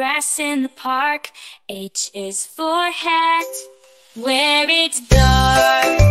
grass in the park. H is for hat, where it's dark.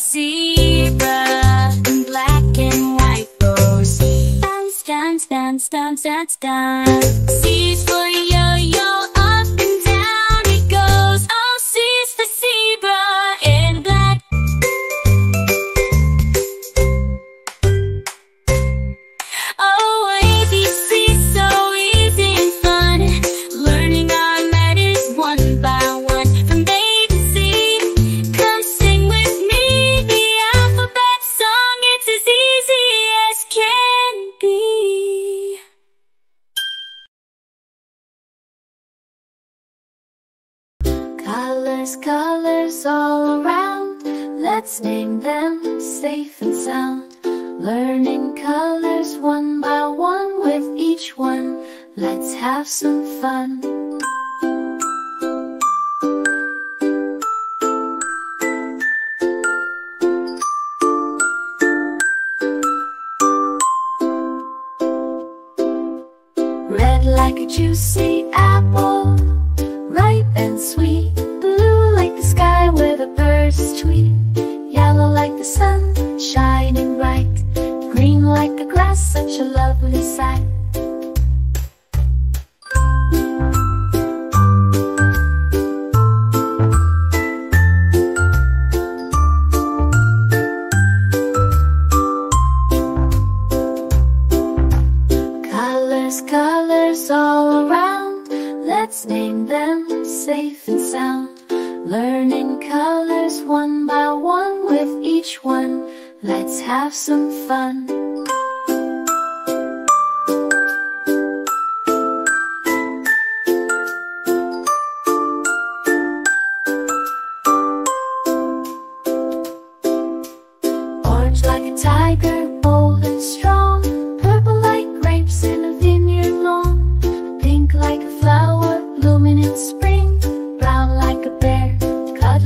zebra in black and white rose. Dance, dance, dance, dance, dance, dance. Seas for Colors, colors all around. Let's name them safe and sound. Learning colors one by one With each one, let's have some fun. a lovely sight. Colors, colors all around. Let's name them safe and sound. Learning colors one by one with each one. Let's have some fun.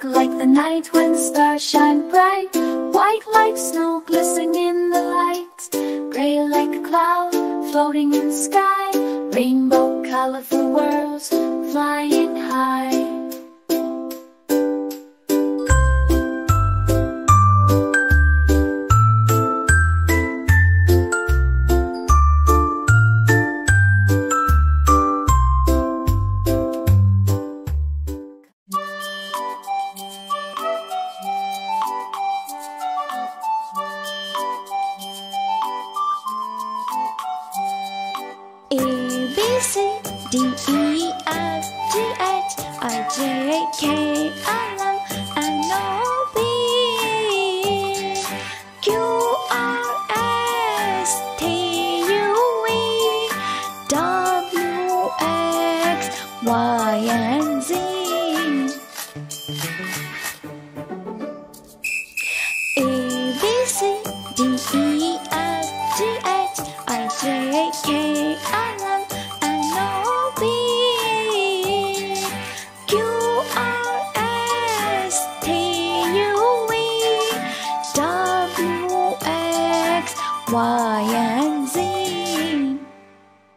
black like the night when stars shine bright. White like snow glistening in the light. Gray like a cloud floating in the sky. Rainbow colorful worlds flying high.